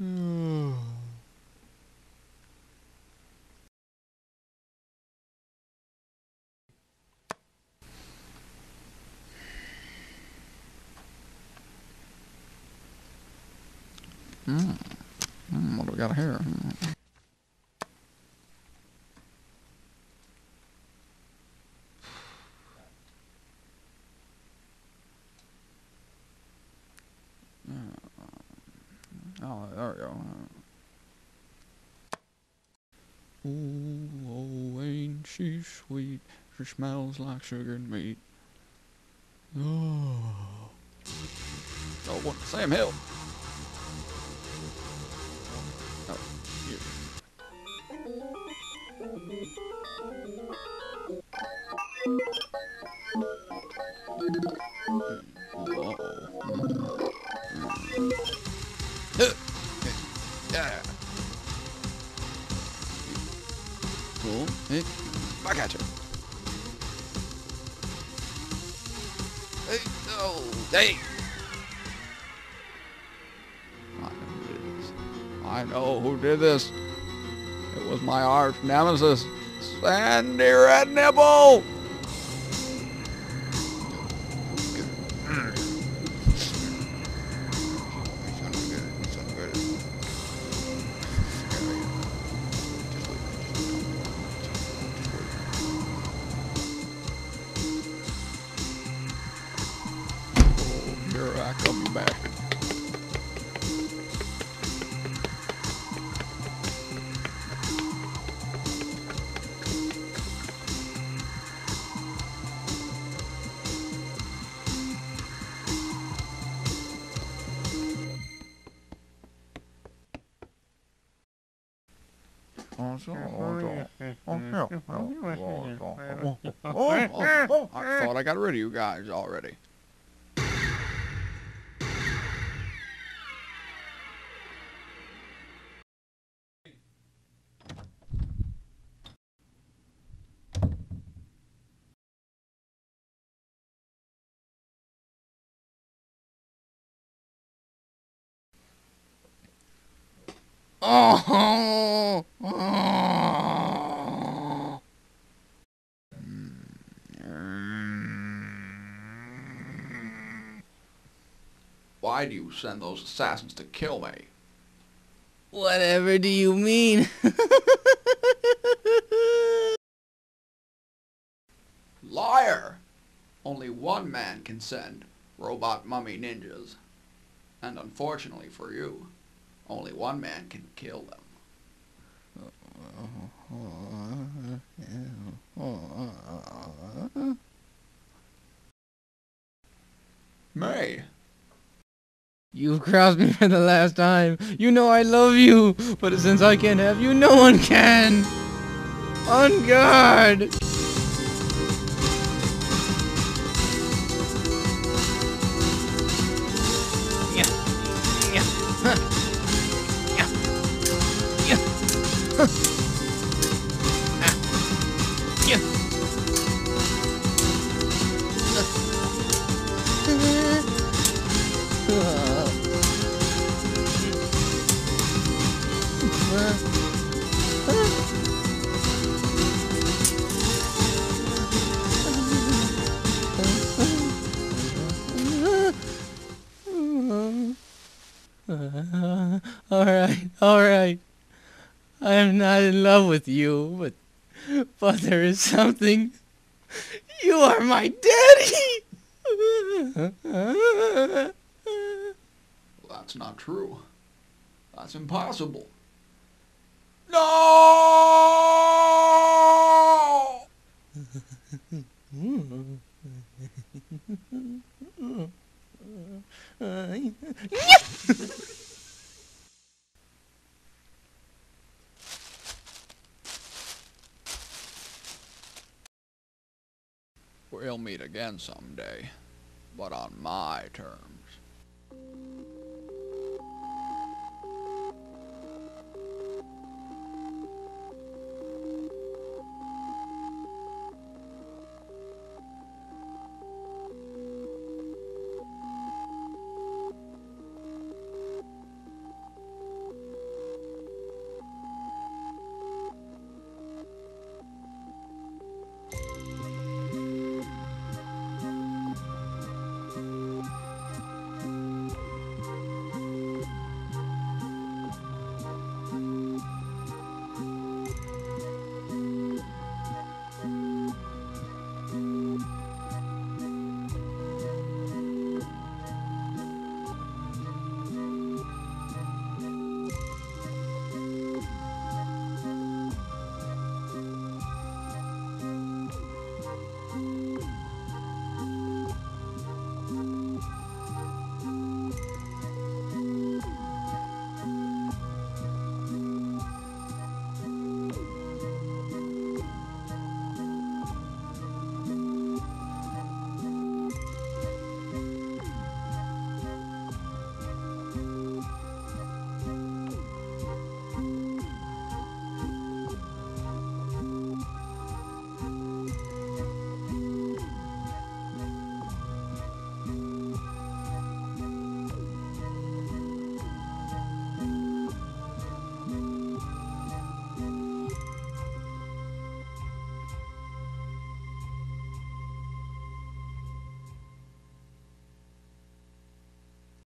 Hmm. Mm. What do we got here? Hmm. Oh, there we go. Ooh, oh, ain't she sweet? She smells like sugar and meat. Oh. Oh, what? Sam Hill. Oh, you. Cool. Hey, you. Hey, no. Hey. I know who did this. It was my arch nemesis, Sandy Red Nipple. I thought I got rid of you guys already. Oh. Mm. Why do you send those assassins to kill me? Whatever do you mean? Liar! Only one man can send robot mummy ninjas. And unfortunately for you, only one man can kill them. May. You've crossed me for the last time. You know I love you, but since I can't have you, no one can. On guard. Yeah. Yeah. Huh. Yeah. Yeah. Huh. Alright, alright. I am not in love with you, but but there is something. You are my daddy! That's not true. That's impossible. No! We'll meet again someday, but on my terms.